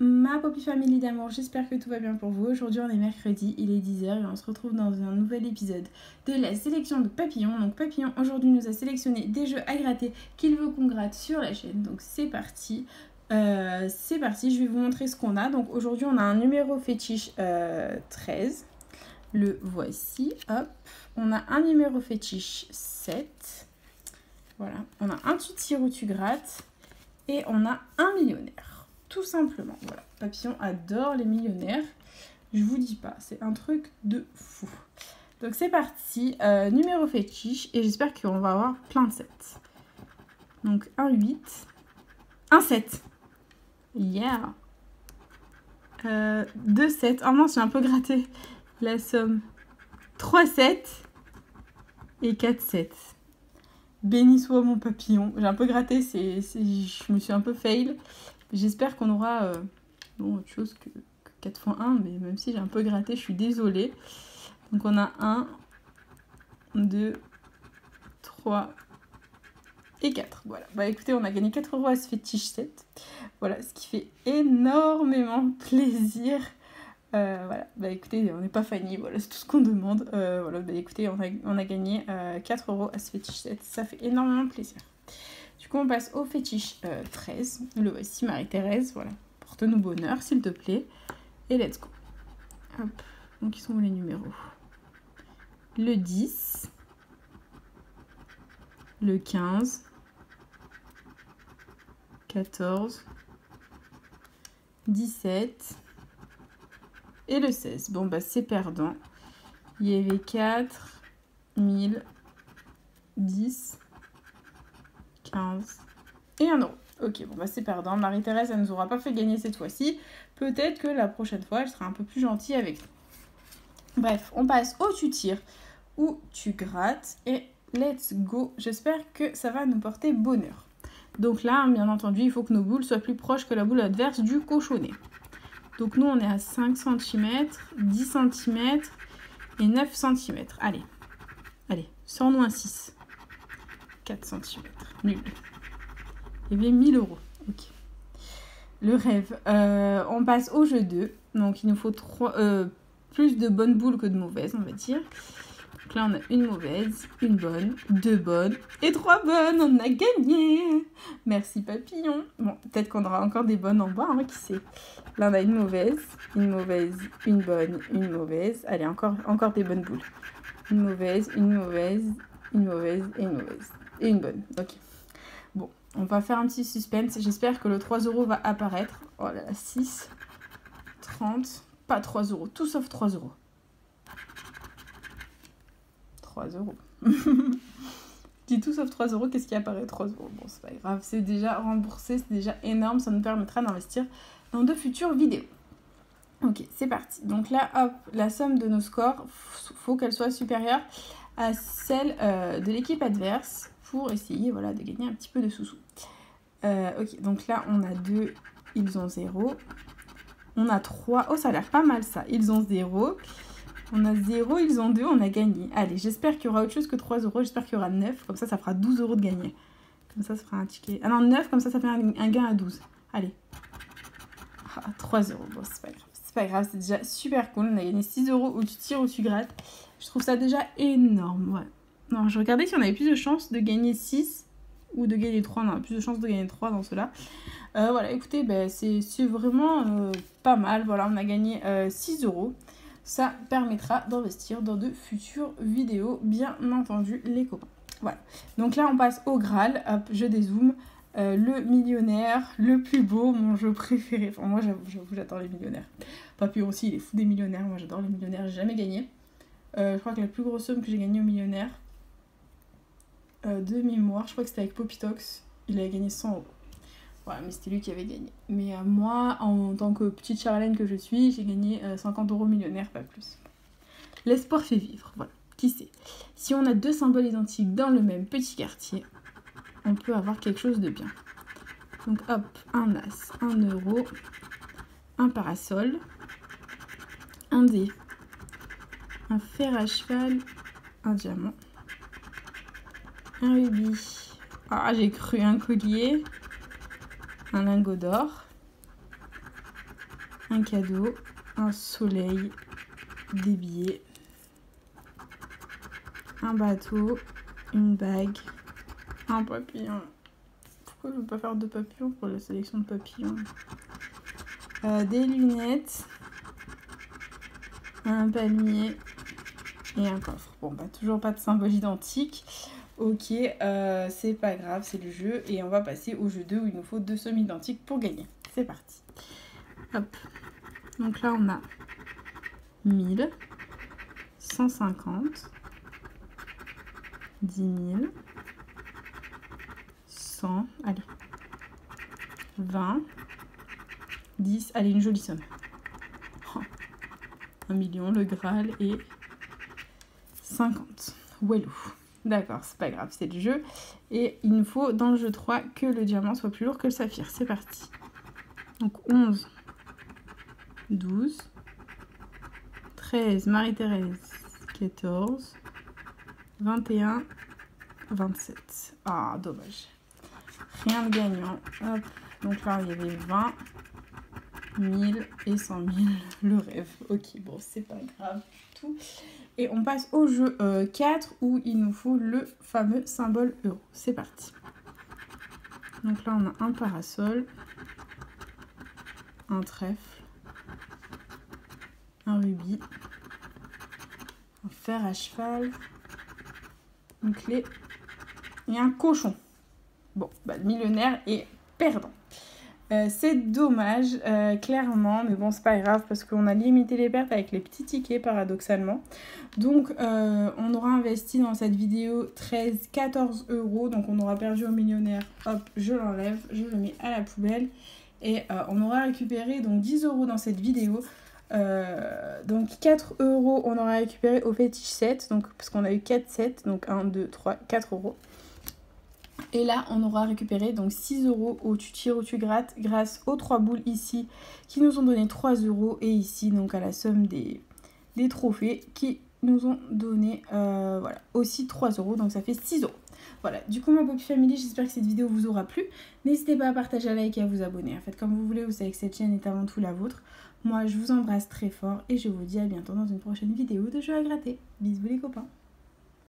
ma Poppy Family d'amour, j'espère que tout va bien pour vous. Aujourd'hui on est mercredi, il est 10h et on se retrouve dans un nouvel épisode de la sélection de Papillon. Donc Papillon aujourd'hui nous a sélectionné des jeux à gratter qu'il veut qu'on gratte sur la chaîne. Donc c'est parti. Euh, c'est parti, je vais vous montrer ce qu'on a. Donc aujourd'hui on a un numéro fétiche 13. Euh, Le voici, hop. On a un numéro fétiche 7. Voilà, on a un tu tires ou tu grattes. Et on a un millionnaire tout simplement. Voilà, Papillon adore les millionnaires. Je vous dis pas, c'est un truc de fou. Donc c'est parti, euh, numéro fétiche, et j'espère qu'on va avoir plein de 7. Donc un 8, un 7. Yeah euh, 2 7. Oh non, j'ai un peu gratté la somme. 3 7 et 4 7. Béni soit mon papillon. J'ai un peu gratté, c'est, je me suis un peu fail. J'espère qu'on aura euh, autre chose que, 4 x 1, mais même si j'ai un peu gratté, je suis désolée. Donc on a 1, 2, 3 et 4. Voilà. Bah écoutez, on a gagné 4 euros à ce fétiche 7. Voilà, ce qui fait énormément plaisir. Euh, voilà, bah écoutez, on n'est pas Fanny, voilà, c'est tout ce qu'on demande. Euh, voilà, bah écoutez, on a, on a gagné 4 euros à ce fétiche 7. Ça fait énormément plaisir. On passe au fétiche 13. Euh, Le voici, Marie-Thérèse. Voilà. Porte-nous bonheur, s'il te plaît. Et let's go. Donc, ils sont les numéros? Le 10. Le 15. 14. 17. Et le 16. Bon, bah, c'est perdant. Il y avait 4, 1000, 10, 15 et 1 euro. Ok, bon bah c'est perdant. Marie-Thérèse, elle nous aura pas fait gagner cette fois-ci. Peut-être que la prochaine fois, elle sera un peu plus gentille avec nous. Bref, on passe au tu tires ou tu grattes. Et let's go. J'espère que ça va nous porter bonheur. Donc là, bien entendu, il faut que nos boules soient plus proches que la boule adverse du cochonnet. Donc nous, on est à 5 cm, 10 cm et 9 cm. Allez, allez, sors-nous un 6. 4 cm. Nul. Il y avait 1000 euros. Ok. Le rêve. Euh, on passe au jeu 2. Donc il nous faut euh, plus de bonnes boules que de mauvaises, on va dire. Donc là, on a une mauvaise, une bonne, deux bonnes et trois bonnes. On a gagné. Merci papillon. Bon, peut-être qu'on aura encore des bonnes en bas, hein, qui sait. Là, on a une mauvaise, une mauvaise, une bonne, une mauvaise. Allez, encore, encore des bonnes boules. Une mauvaise, une mauvaise, une mauvaise et une mauvaise. Et une bonne. Ok. Bon, on va faire un petit suspense. J'espère que le 3 euros va apparaître. Oh là là, 6, 30, pas 3 euros. Tout sauf 3 euros. 3 euros. dis tout sauf 3 euros, qu'est-ce qui apparaît 3 euros? Bon, c'est pas grave, c'est déjà remboursé, c'est déjà énorme, ça nous permettra d'investir dans de futures vidéos. Ok, c'est parti. Donc là, hop, la somme de nos scores, faut qu'elle soit supérieure à celle euh, de l'équipe adverse pour essayer voilà, de gagner un petit peu de sous-sous. Euh, ok, donc là on a 2, ils ont 0. On a 3, oh ça a l'air pas mal ça, ils ont 0. On a 0, ils ont 2, on a gagné. Allez, j'espère qu'il y aura autre chose que 3 euros, j'espère qu'il y aura 9, comme ça ça fera 12 euros de gagner. Comme ça ça fera un ticket. Ah non, 9, comme ça ça fait un, gain à 12. Allez. 3 ah, euros, bon c'est pas grave. C'est pas grave, c'est déjà super cool. On a gagné 6 euros où tu tires ou tu grattes. Je trouve ça déjà énorme, ouais. Non, je regardais si on avait plus de chances de gagner 6 ou de gagner 3. Non, on a plus de chances de gagner 3 dans cela. Euh, voilà, écoutez, ben, c'est vraiment euh, pas mal. Voilà, on a gagné 6 euh, euros. Ça permettra d'investir dans de futures vidéos, bien entendu, les copains. Voilà. Donc là, on passe au Graal. Hop, je dézoome. Le millionnaire, le plus beau, mon jeu préféré. Enfin, moi, j'avoue, j'adore les millionnaires. Papillon aussi, il est fou des millionnaires. Moi, j'adore les millionnaires. J'ai jamais gagné. je crois que la plus grosse somme que j'ai gagnée au millionnaire, euh, de mémoire, je crois que c'était avec Popitox, il avait gagné 100 euros. Voilà, mais c'était lui qui avait gagné. Mais euh, moi, en tant que petite charlène que je suis, j'ai gagné 50 euh, euros millionnaire, pas plus. L'espoir fait vivre, voilà. Qui sait? Si on a deux symboles identiques dans le même petit quartier, on peut avoir quelque chose de bien. Donc hop, un as, un euro, un parasol, un dé, un fer à cheval, un diamant, un rubis. Ah, j'ai cru un collier. Un lingot d'or. un cadeau, un soleil, des billets, un bateau, une bague, un papillon. Pourquoi je ne veux pas faire de papillons pour la sélection de papillons euh, Des lunettes, un palmier et un coffre. Bon, bah toujours pas de symbole identique. Ok, euh, c'est pas grave, c'est le jeu. Et on va passer au jeu 2 où il nous faut deux sommes identiques pour gagner. C'est parti. Hop. Donc là, on a 1000, 150, 10 000, 100, allez, 20, 10, allez, une jolie somme. 1 million, le Graal et 50. Wellou. D'accord, c'est pas grave, c'est le jeu. Et il nous faut dans le jeu 3 que le diamant soit plus lourd que le saphir. C'est parti. Donc 11, 12, 13, Marie-Thérèse, 14, 21, 27. Ah, dommage. Rien de gagnant. Donc là, il y avait 20, 1000 et 100 000. Le rêve. Ok, bon, c'est pas grave tout. Et on passe au jeu 4 euh, où il nous faut le fameux symbole euro. C'est parti. Donc là, on a un parasol, un trèfle, un rubis, un fer à cheval, une clé et un cochon. Bon, bah, le millionnaire est perdant. Euh, c'est dommage, euh, clairement, mais bon, c'est pas grave parce qu'on a limité les pertes avec les petits tickets paradoxalement. Donc, euh, on aura investi dans cette vidéo 13-14 euros, donc on aura perdu au millionnaire. Hop, je l'enlève, je le mets à la poubelle et on aura récupéré donc 10 euros dans cette vidéo. donc 4 euros on aura récupéré au fétiche 7 donc parce qu'on a eu 4 sets donc 1 2 3 4 euros et là, on aura récupéré donc 6 euros au tu tires ou tu grattes grâce aux 3 boules ici qui nous ont donné 3 euros. Et ici, donc à la somme des, des trophées qui nous ont donné euh, voilà, aussi 3 euros. Donc ça fait 6 euros. Voilà, du coup ma Poppy Family, j'espère que cette vidéo vous aura plu. N'hésitez pas à partager, à liker et à vous abonner. En fait, comme vous voulez, vous savez que cette chaîne est avant tout la vôtre. Moi, je vous embrasse très fort et je vous dis à bientôt dans une prochaine vidéo de jeux à gratter. Bisous les copains